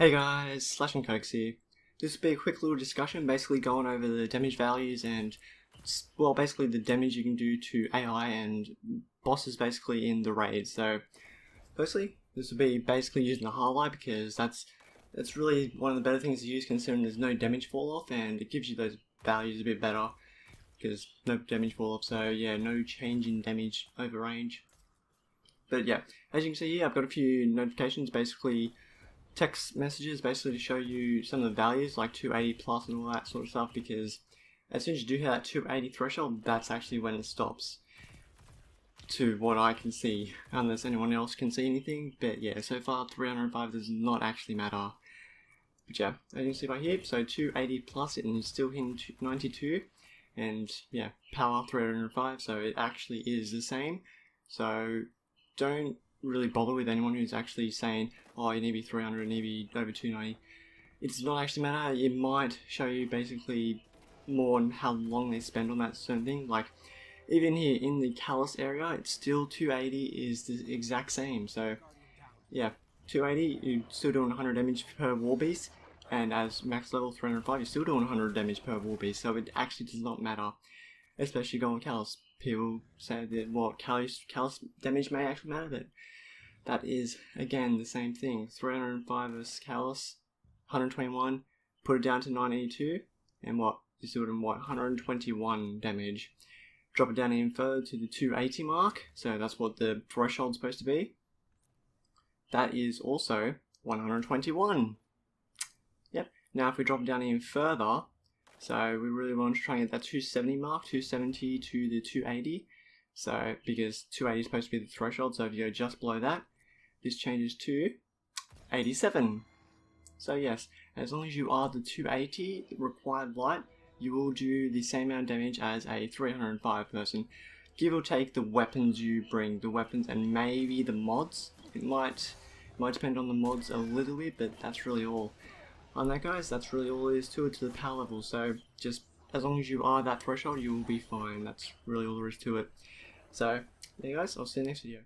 Hey guys, Slash and Cokes here. This will be a quick little discussion, basically going over the damage values and, well, basically the damage you can do to AI and bosses basically in the raid. So, firstly, this will be basically using the highlight because that's that's really one of the better things to use considering there's no damage fall off and it gives you those values a bit better because no damage fall off. So yeah, no change in damage over range. But yeah, as you can see here, I've got a few notifications basically text messages basically to show you some of the values like 280 plus and all that sort of stuff because as soon as you do hit that 280 threshold that's actually when it stops to what I can see unless anyone else can see anything. But yeah so far 305 does not actually matter. But yeah as you can see right here so 280 plus and you're still hitting 92 and yeah power 305 so it actually is the same. So don't really bother with anyone who's actually saying, oh, you need to be 300, you need to be over 290. It does not actually matter. It might show you basically more on how long they spend on that certain thing. Like, even here in the Calus area, it's still 280 is the exact same. So, yeah, 280, you're still doing 100 damage per war beast. And as max level 305, you're still doing 100 damage per war beast. So it actually does not matter, especially going Calus people say that what Calus damage may actually matter, that is again the same thing. 305 versus Calus, 121, put it down to 982, and what? Still doing what? 121 damage. Drop it down even further to the 280 mark, so that's what the threshold's supposed to be. That is also 121. Yep. Now if we drop it down even further, so we really want to try and get that 270 mark, 270 to the 280. So because 280 is supposed to be the threshold, so if you go just below that, this changes to 87. So yes, as long as you are the 280 required light, you will do the same amount of damage as a 305 person. Give or take the weapons you bring, the weapons and maybe the mods. It might, might depend on the mods a little bit, but that's really all on that guys, that's really all there is to it to the power level, so just as long as you are that threshold, you will be fine, that's really all there is to it. So, there you guys, I'll see you next video.